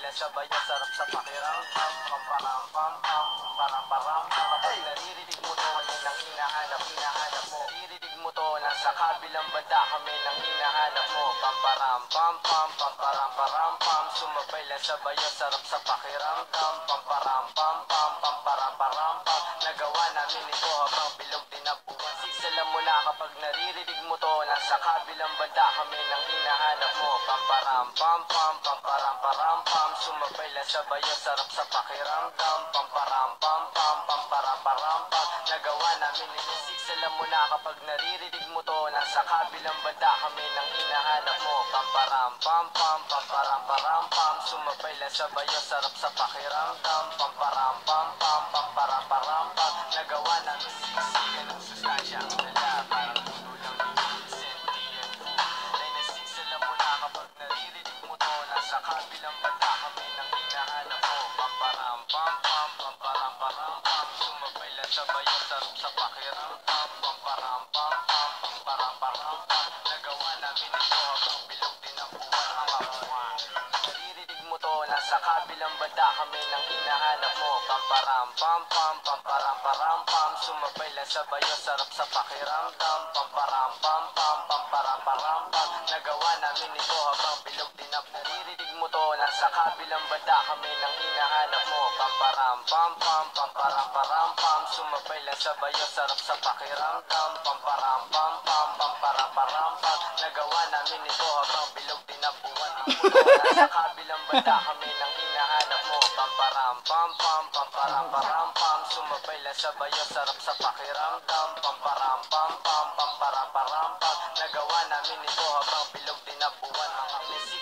Sumapay sabay na sarap sa pakiramdam Pamparam pam pam Param param Kapag naririnig mo to Yan ang hinahanap Hinahanap mo. Naririnig mo to Nasa kabilang banda Kami nang hinahanap mo. Pamparam pam pam Pamparam param pam. Sumapay sabay na sarap sa pakiramdam Pamparam pam pam Pamparam param pam. Nagawa namin ito habang bilog din ang Sigsalam mo na kapag naririnig mo to Nasa kabilang banda Kami nang hinahanap mo. Pamparam pam pam Pamparam param pam. Sumabay lang sabay ang sarap sa pakiramdam. Pamparam pam pam Pamparam param pam. Nagawa namin ito Sigsalam mo na kapag naririnig mo to Nasa kabilang banda Kami nang hinahanap mo. Pamparam pam pam Pamparam param pam. Sumabay lang sabay ang sarap sa pakiramdam. Pamparam pam pam Pamparam param pam. Nagawa namin siksikan kabilang banda kami nang hinahanap mo. Pamparam pam pam Pamparam param pam Sumabay lang sabay ang sarap sa pakiramdam Pamparam pam pam Pamparam param pam Nagawa namin ito habang bilog din ang buwan Mga buwan Naririnig mo to Nasa kabilang banda kami nang hinahanap mo. Pamparam pam pam Pamparam param pam Sumabay lang sabay ang sarap sa pakiramdam Pamparam pam pam Pamparam param pam Nagawa namin ito habang bilog din ang naririnig mo to Nasa kabilang banda kami nang hinahanap mo. Pamparam pam pam Pamparam param pam. Sumabay lang sabay ang sarap sa pakiramdam Pamparam pam pam Pamparam param pam. Nagawa namin ito habang bilog din ang buwan Nasa kabilang banda kami nang hinahanap mo. Pamparam pam pam Pamparam param pam. Sumabay lang sabay ang sarap sa pakiramdam Pamparam pam pam Pamparam param pam. Nagawa namin ito habang bilog din ang buwan Mga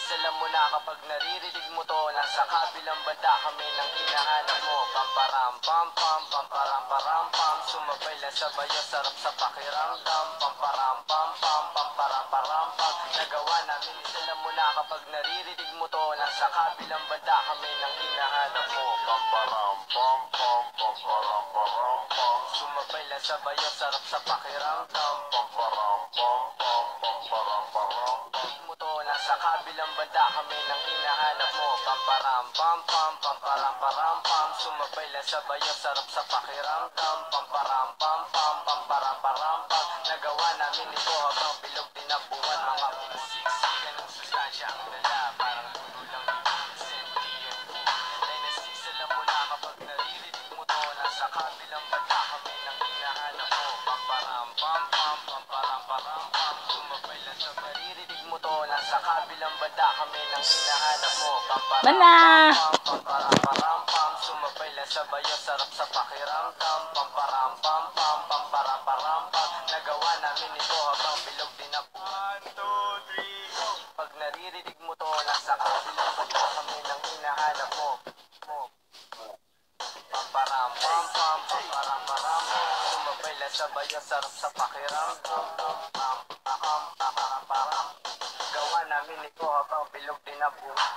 Nasigsalam mo na kapag naririnig mo to Nasa kabilang banda kami nang hinahanap mo. Pamparam pam pam Pamparam param pam. Sumabay lang sabay ang sarap sa pakiramdam. Pamparam pam pam Pamparam param pam. Nagawa namin Salam mo na kapag naririnig mo to Nasa kabilang banda kami nang hinahanap mo. Pamparam pam pam Pamparam param pam. Sumabay lang sabay ang sarap sa pakiramdam. Pamparam pam pam Pamparam param kabilang banda kami nang hinahanap mo. Pamparam pam pam Pamparam param pam. Sumabay lang sabay ang sarap sa pakiramdam. Pamparam pam pam Pamparam param pam. Nagawa namin ito habang bilog din ang buwan. Mga siksikan ng sustansya ang dala. Parang dulo lang sentient Dahil nasigsalam mo na kapag naririnig mo to. Nasa kabilang banda kami nang hinahanap mo. Pamparam pam pam Pamparam param pam. Sumabay lang sa naririnig mo Nasa kabilang banda kami nang hinahanap mo. Mana? pam Pamparam param pam Sumabay lang sabay ang sarap sa pakiramdam. Pamparam pam pam Pamparam param pam Nagawa namin ito habang bilog din ang buwan 1, 2, 3, go! Pag naririnig mo to Nasa kabilang banda kami nang hinahanap mo. Mo Pamparam pam pam Pamparam param pam Sumabay lang sabay ang sarap sa pakiramdam. Pam pam param Gawa namin ito habang bilog din ang buwan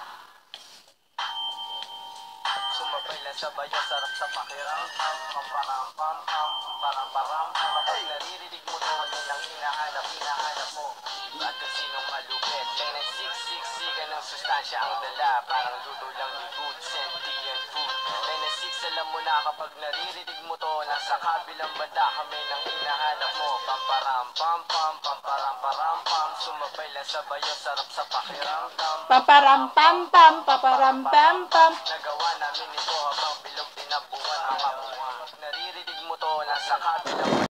Sumabay lang sabay ang sarap sa pakiramdam. Pamparam pam pam Pamparam param pam Kapag naririnig mo to Yan ang hinahanap Hinahanap mo. At kung sinong malupit Kaya nagsiksiksikan ng sustansya ang dala. Parang luto lang ni good sentient food. Kaya nasigsalam mo na kapag naririnig mo to. Nasa kabilang banda kami nang hinahanap mo. Pamparam pam pam Pamparam param pam Sumabay lang sabay ang sarap sa pakiramdam. Paparam pam pam, paparam pam pam. Nagawa namin ito habang bilog din ang buwan. Naririnig mo to nasa kabilang